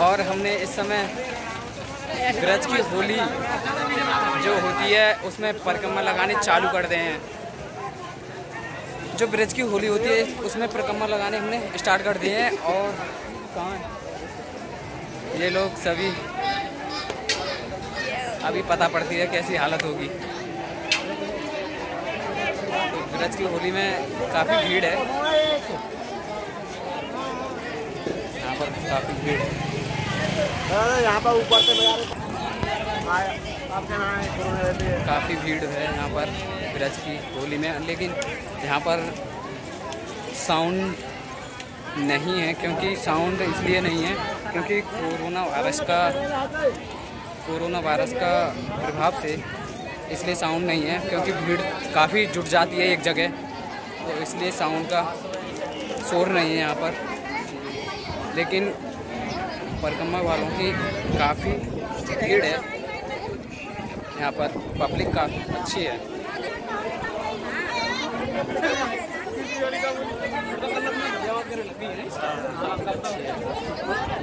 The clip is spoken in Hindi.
और हमने इस समय ब्रज की होली जो होती है, उसमें परिक्रमा लगाने चालू कर दिए हैं। जो ब्रज की होली होती है, उसमें परिक्रमा लगाने हमने स्टार्ट कर दिए हैं और कहाँ? ये लोग सभी, अभी पता पड़ती है कैसी हालत होगी। तो ब्रज की होली में काफ़ी भीड़ है। यहाँ पर काफ़ी भीड़ है। यहाँ पर ऊपर से काफ़ी भीड़ है यहाँ पर, ब्रज की होली में। लेकिन यहाँ पर साउंड नहीं है, क्योंकि साउंड इसलिए नहीं है, क्योंकि कोरोना वायरस का कोरोना वायरस का प्रभाव से इसलिए साउंड नहीं है, क्योंकि भीड़ काफ़ी जुट जाती है एक जगह। तो इसलिए साउंड का शोर नहीं है यहाँ पर। लेकिन परिक्रमा वालों की काफ़ी भीड़ है। यहाँ पर पब्लिक काफ़ी अच्छी है अच्छी है।